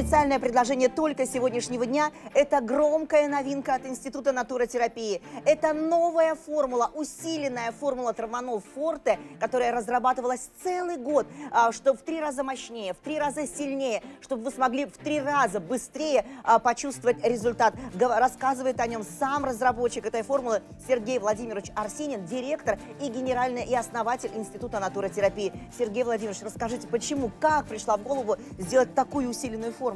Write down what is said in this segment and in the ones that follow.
Специальное предложение только сегодняшнего дня – это громкая новинка от Института натуротерапии. Это новая формула, усиленная формула Травманол Форте, которая разрабатывалась целый год, а, чтобы в три раза мощнее, в три раза сильнее, чтобы вы смогли в три раза быстрее а, почувствовать результат. Рассказывает о нем сам разработчик этой формулы Сергей Владимирович Арсенин, директор и генеральный и основатель Института натуротерапии. Сергей Владимирович, расскажите, почему, как пришла в голову сделать такую усиленную формулу?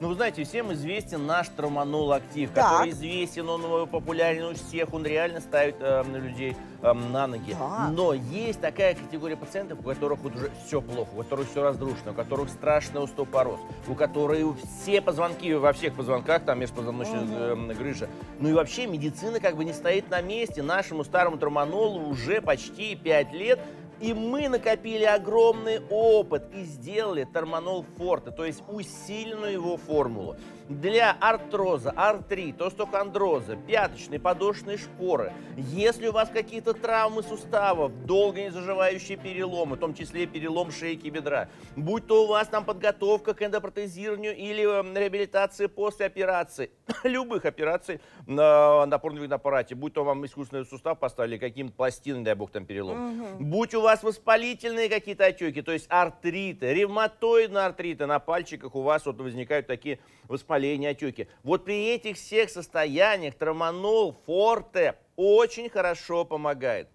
Ну, вы знаете, всем известен наш травманол актив, так. который известен, он популярен у всех, он реально ставит э, людей э, на ноги. Да. Но есть такая категория пациентов, у которых вот уже все плохо, у которых все разрушено, у которых страшный остеопороз, у которых все позвонки во всех позвонках, там межпозвоночная угу. э, грыжа. Ну и вообще медицина как бы не стоит на месте. Нашему старому травманолу уже почти 5 лет, и мы накопили огромный опыт и сделали Торманол Форте, то есть усиленную его формулу для артроза, артрита, остеохондроза, пяточной, подошной шпоры. Если у вас какие-то травмы суставов, долго не заживающие переломы, в том числе перелом шейки бедра, будь то у вас там подготовка к эндопротезированию или эм, реабилитации после операции, любых операций на опорно аппарате, будь то вам искусственный сустав поставили, каким-то пластиной, дай бог, там перелом, угу. будь у вас воспалительные какие-то отеки, то есть артриты, ревматоидные артриты на пальчиках у вас вот возникают такие воспаления, отеки. Вот при этих всех состояниях травманол, форте очень хорошо помогает.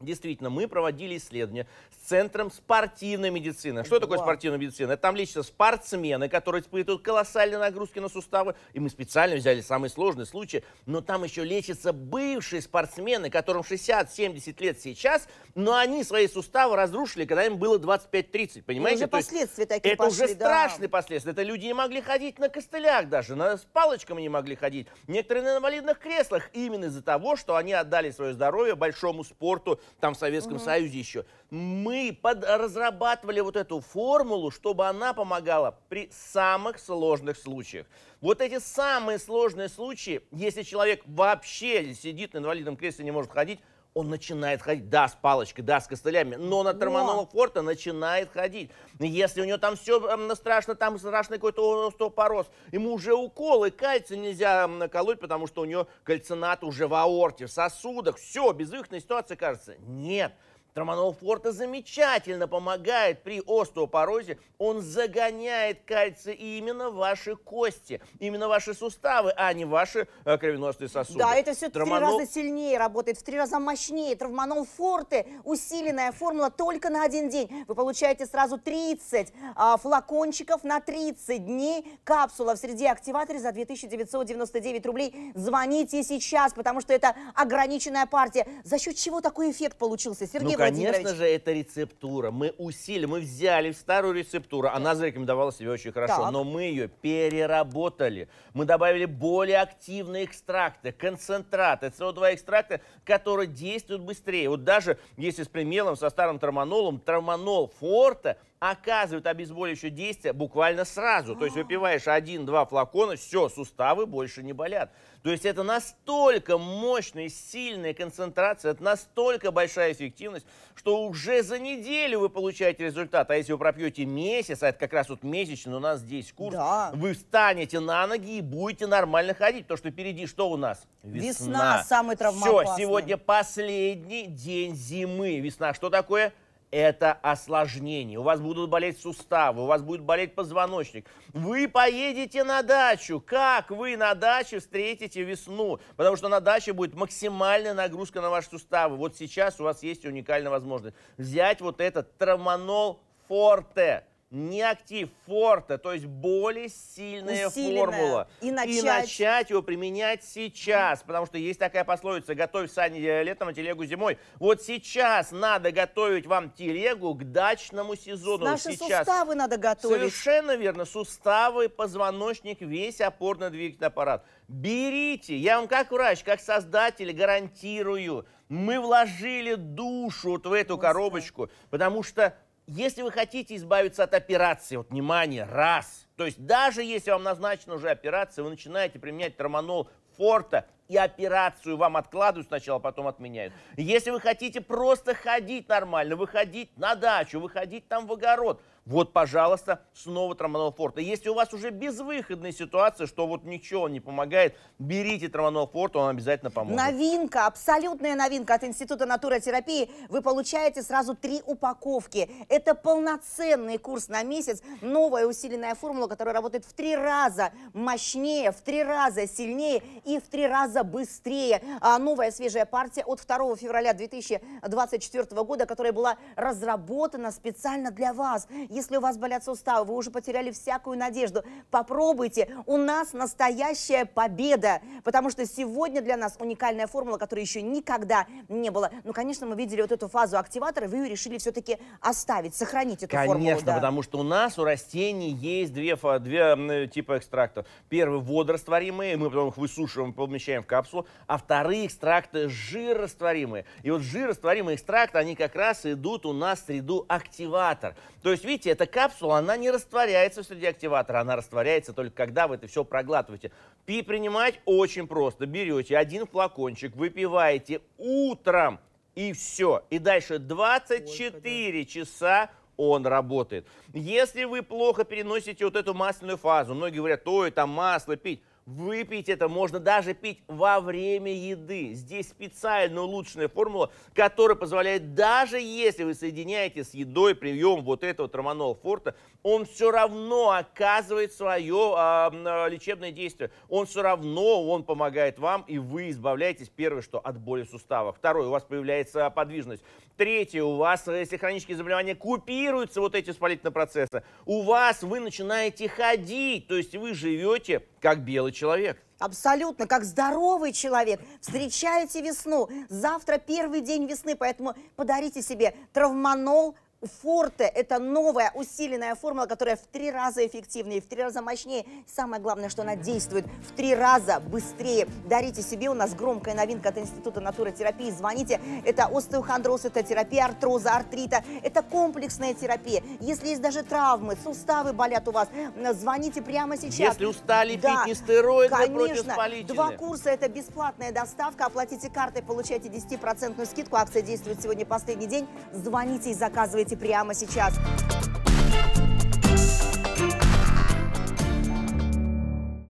Действительно, мы проводили исследования с Центром спортивной медицины. Что такое спортивная медицина? Это там лечатся спортсмены, которые испытывают колоссальные нагрузки на суставы. И мы специально взяли самые сложные случаи. Но там еще лечатся бывшие спортсмены, которым 60-70 лет сейчас, но они свои суставы разрушили, когда им было 25-30. Понимаете? И уже последствия такие Это пошли, уже да. страшные последствия. Это люди не могли ходить на костылях даже, на, с палочками не могли ходить. Некоторые на инвалидных креслах именно из-за того, что они отдали свое здоровье большому спорту, там в Советском угу. Союзе еще. Мы под, разрабатывали вот эту формулу, чтобы она помогала при самых сложных случаях. Вот эти самые сложные случаи, если человек вообще сидит на инвалидном кресле, не может ходить, он начинает ходить, да, с палочкой, да, с костылями, но на тормонолом форта начинает ходить. Если у него там все э, страшно, там страшный какой-то остеопороз, ему уже уколы, кальция нельзя колоть, потому что у него кальцинат уже в аорте, в сосудах, все, безвыходная ситуация кажется. Нет, Троманол Форте замечательно помогает при остеопорозе. Он загоняет кальций именно в ваши кости, именно ваши суставы, а не ваши э, кровеносные сосуды. Да, это все Троманол... в три раза сильнее работает, в три раза мощнее. Травманол Форте, усиленная формула только на один день. Вы получаете сразу 30 а, флакончиков на 30 дней. Капсула в среде активаторе за 2999 рублей. Звоните сейчас, потому что это ограниченная партия. За счет чего такой эффект получился, Сергей ну, конечно же, это рецептура. Мы усилили, мы взяли старую рецептуру, она зарекомендовала себя очень хорошо, так. но мы ее переработали. Мы добавили более активные экстракты, концентраты, СО2 экстракты, которые действуют быстрее. Вот даже если с примелом, со старым тормонолом, тормонол форта – оказывают обезболивающее действие буквально сразу. То есть выпиваешь один-два флакона, все, суставы больше не болят. То есть это настолько мощная, сильная концентрация, это настолько большая эффективность, что уже за неделю вы получаете результат. А если вы пропьете месяц, а это как раз вот месячный, у нас здесь курс, да. вы встанете на ноги и будете нормально ходить. То, что впереди что у нас? Весна. Весна самый травмоопасный. Все, сегодня последний день зимы. Весна что такое? Это осложнение. У вас будут болеть суставы, у вас будет болеть позвоночник. Вы поедете на дачу. Как вы на даче встретите весну? Потому что на даче будет максимальная нагрузка на ваши суставы. Вот сейчас у вас есть уникальная возможность взять вот этот травманол форте не актив, форте, то есть более сильная Усиленная. формула. И начать... и начать его применять сейчас, потому что есть такая пословица, готовь сани летом, а телегу зимой. Вот сейчас надо готовить вам телегу к дачному сезону. Наши сейчас. суставы надо готовить. Совершенно верно, суставы, позвоночник, весь опорно-двигательный аппарат. Берите, я вам как врач, как создатель гарантирую, мы вложили душу вот в эту Господи. коробочку, потому что если вы хотите избавиться от операции, вот внимание, раз. То есть даже если вам назначена уже операция, вы начинаете применять тормонол форта, и операцию вам откладывают сначала, потом отменяют. Если вы хотите просто ходить нормально, выходить на дачу, выходить там в огород, Вот, пожалуйста, снова Троманол Форте. Если у вас уже безвыходная ситуация, что вот ничего не помогает, берите Троманол Форте, он обязательно поможет. Новинка, абсолютная новинка от Института натуротерапии. Вы получаете сразу три упаковки. Это полноценный курс на месяц, новая усиленная формула, которая работает в три раза мощнее, в три раза сильнее и в три раза быстрее. А новая свежая партия от 2 февраля 2024 года, которая была разработана специально для вас. Если у вас болят суставы, вы уже потеряли всякую надежду, попробуйте. У нас настоящая победа, потому что сегодня для нас уникальная формула, которой еще никогда не было. Ну, конечно, мы видели вот эту фазу активатора, вы ее решили все-таки оставить, сохранить эту конечно, формулу. Конечно, да. потому что у нас у растений есть две, две типа экстрактов. Первый водорастворимые, мы потом их высушиваем, помещаем в капсулу, а вторые экстракты жирорастворимые. И вот жирорастворимые экстракты, они как раз идут у нас в среду активатор. То есть, видите, эта капсула, она не растворяется в среде активатора, она растворяется только когда вы это все проглатываете. Пи принимать очень просто. Берете один флакончик, выпиваете утром, и все. И дальше 24 часа он работает. Если вы плохо переносите вот эту масляную фазу, многие говорят, ой, там масло пить. Выпить это можно даже пить во время еды. Здесь специально улучшенная формула, которая позволяет, даже если вы соединяете с едой прием вот этого троманол форта, он все равно оказывает свое а, а, лечебное действие. Он все равно, он помогает вам, и вы избавляетесь, первое, что от боли в суставах. Второе, у вас появляется подвижность. Третье, у вас, если хронические заболевания, купируются вот эти воспалительные процессы. У вас вы начинаете ходить, то есть вы живете как белый человек. Абсолютно, как здоровый человек. Встречаете весну. Завтра первый день весны, поэтому подарите себе травманол Форте – это новая усиленная формула, которая в три раза эффективнее, в три раза мощнее. Самое главное, что она действует в три раза быстрее. Дарите себе, у нас громкая новинка от Института натуротерапии. Звоните, это остеохондроз, это терапия артроза, артрита, это комплексная терапия. Если есть даже травмы, суставы болят у вас, звоните прямо сейчас. Если устали да, пить нестероиды конечно, два курса – это бесплатная доставка. Оплатите картой, получайте 10% скидку. Акция действует сегодня последний день. Звоните и заказывайте прямо сейчас.